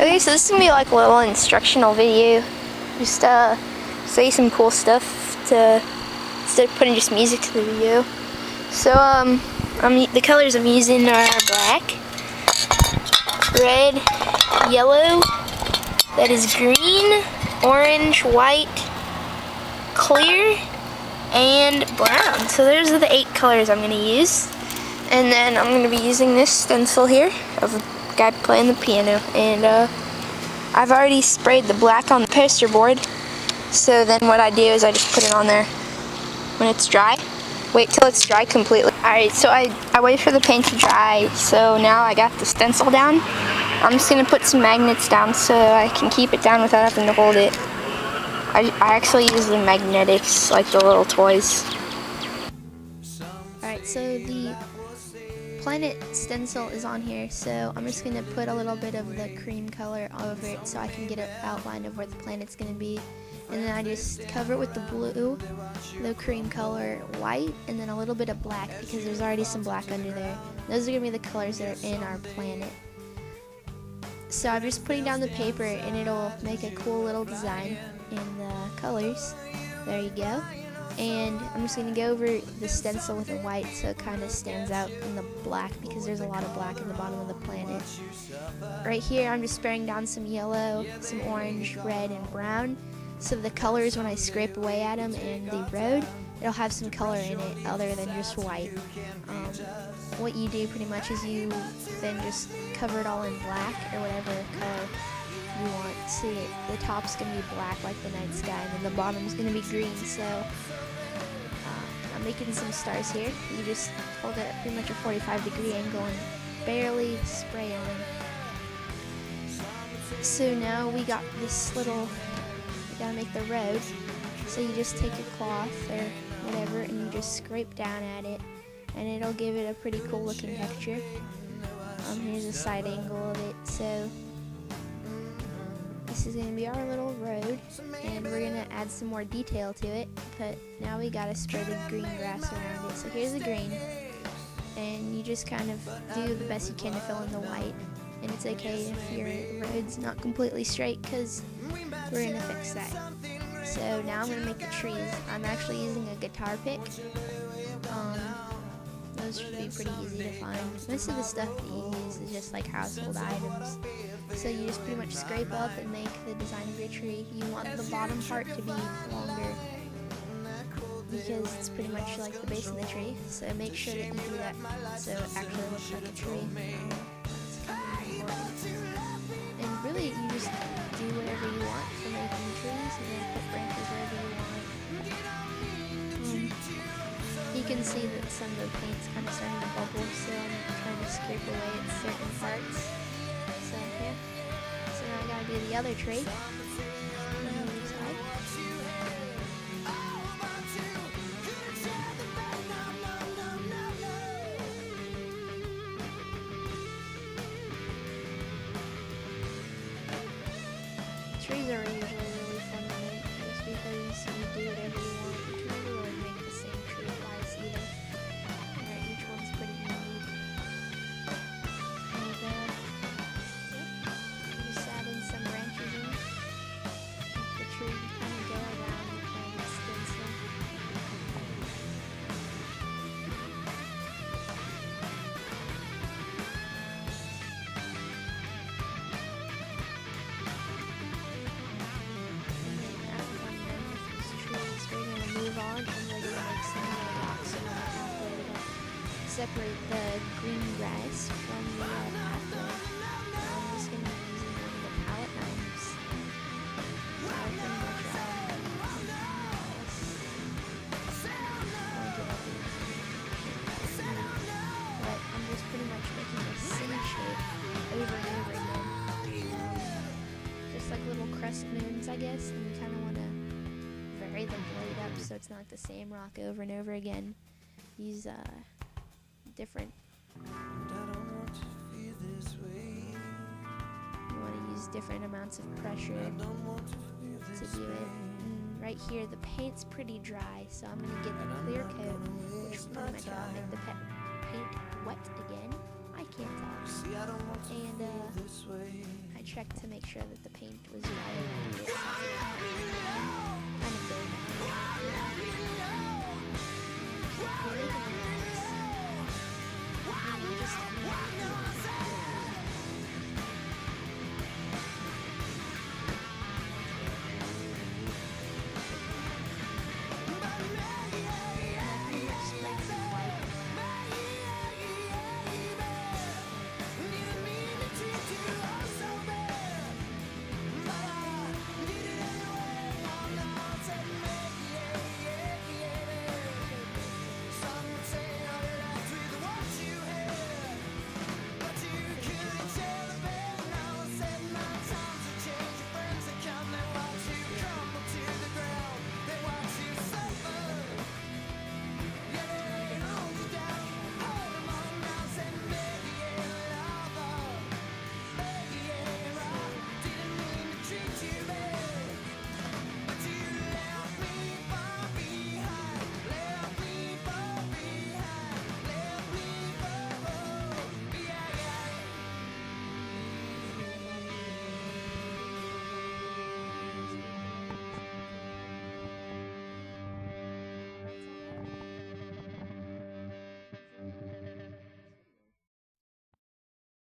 Okay, so this is gonna be like a little instructional video. Just uh, say some cool stuff to instead of putting just music to the video. So um, I'm, the colors I'm using are black, red, yellow, that is green, orange, white, clear, and brown. So those are the eight colors I'm gonna use. And then I'm gonna be using this stencil here of guy playing the piano. And uh, I've already sprayed the black on the poster board. So then what I do is I just put it on there when it's dry. Wait till it's dry completely. Alright, so I, I wait for the paint to dry. So now I got the stencil down. I'm just to put some magnets down so I can keep it down without having to hold it. I, I actually use the magnetics, like the little toys. Alright, so the planet stencil is on here, so I'm just going to put a little bit of the cream color over it so I can get an outline of where the planet's going to be. And then I just cover it with the blue, the cream color, white, and then a little bit of black because there's already some black under there. Those are going to be the colors that are in our planet. So I'm just putting down the paper and it'll make a cool little design in the colors. There you go and I'm just going to go over the stencil with the white so it kind of stands out in the black because there's a lot of black in the bottom of the planet. Right here I'm just spraying down some yellow, some orange, red, and brown so the colors when I scrape away at them in the road it'll have some color in it other than just white. Um, what you do pretty much is you then just cover it all in black or whatever color you want. See, the top's going to be black like the night sky and then the bottom's going to be green so I'm making some stars here. You just hold it at pretty much a 45 degree angle and barely spray on. So now we got this little, we gotta make the road. So you just take a cloth or whatever and you just scrape down at it and it'll give it a pretty cool looking texture. Um, here's a side angle of it. So this is going to be our little road, and we're going to add some more detail to it, but now we got to spread the green grass around it. So here's the green, and you just kind of do the best you can to fill in the white, and it's okay if your road's not completely straight, because we're going to fix that. So now I'm going to make the trees. I'm actually using a guitar pick. Um, should be pretty easy to find. Most of the stuff that you use is just like household items. So you just pretty much scrape up and make the design of your tree. You want the bottom part to be longer because it's pretty much like the base of the tree. So make sure that you do that so it actually looks like a tree. And really, you just see that some of the paint's kind of starting to bubble, so I'm trying to scrape away at certain parts So here. So now I gotta do the other tree. Trees are usually really fun to make just because you do whatever you want separate the green grass from the pathway. I'm just going to be using one of the palette knives. So I pretty much But I'm just pretty much making a C shape over and over again. Just like little crust moons, I guess, and you kind of want to vary the blade up so it's not the same rock over and over again. Use uh, different. You want to use different amounts of pressure to do it. And right here, the paint's pretty dry, so I'm going to get the clear coat, which pretty much will make the paint wet again. I can't talk. And uh, I check to make sure that the paint was dry.